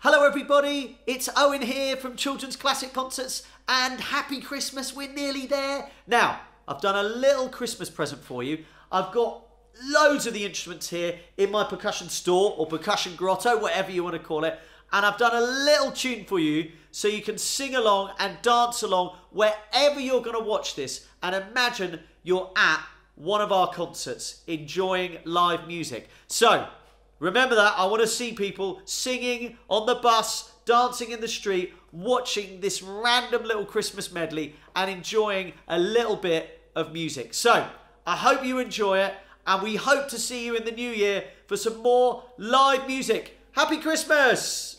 Hello, everybody. It's Owen here from Children's Classic Concerts, and happy Christmas. We're nearly there. Now, I've done a little Christmas present for you. I've got loads of the instruments here in my percussion store or percussion grotto, whatever you want to call it. And I've done a little tune for you so you can sing along and dance along wherever you're going to watch this. And imagine you're at one of our concerts enjoying live music. So, remember that. I want to see people singing on the bus, dancing in the street, watching this random little Christmas medley and enjoying a little bit of music. So, I hope you enjoy it and we hope to see you in the new year for some more live music. Happy Christmas!